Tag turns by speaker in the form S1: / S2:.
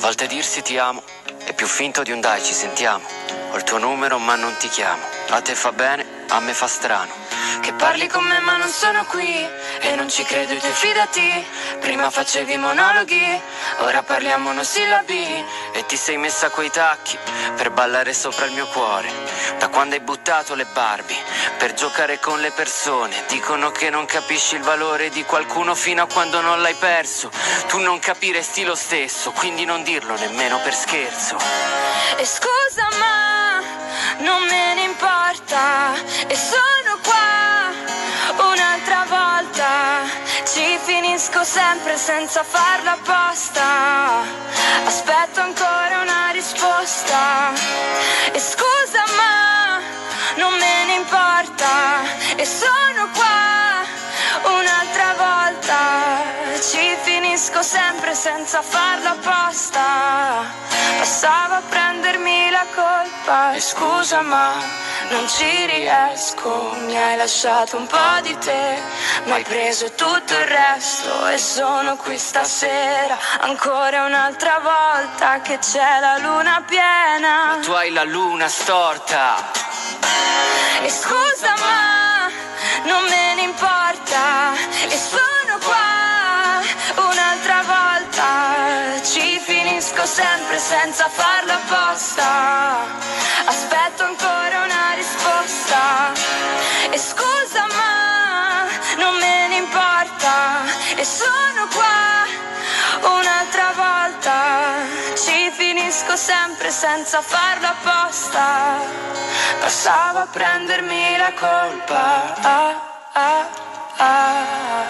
S1: volte dirsi ti amo è più finto di un dai ci sentiamo. Ho il tuo numero ma non ti chiamo. A te fa bene, a me fa strano.
S2: Parli con me ma non sono qui E non ci credo te fidati Prima facevi monologhi Ora parliamo monosillabi
S1: E ti sei messa quei tacchi per ballare sopra il mio cuore. Da quando hai buttato le Barbie per giocare con le persone. Dicono che non capisci il valore di qualcuno fino a quando non l'hai perso. Tu non capiresti lo stesso, quindi non dirlo nemmeno per scherzo.
S2: E scusa ma sempre senza farlo apposta. Aspetto ancora una risposta. E scusa ma non me ne importa. E sono qua un'altra volta. Ci finisco sempre senza farlo apposta. Passavo a prendermi E scusa ma non ci riesco. Mi hai lasciato un po' di te Ma hai preso tutto il resto E sono qui stasera. Ancora un'altra volta Che c'è la luna piena.
S1: Tu hai la luna storta.
S2: E scusa ma non me ne importa E sono qua un'altra volta. Ci finisco sempre senza farlo apposta E sono qua un'altra volta. Ci finisco sempre senza farlo apposta. Passavo a prendermi la colpa. Ah, ah, ah.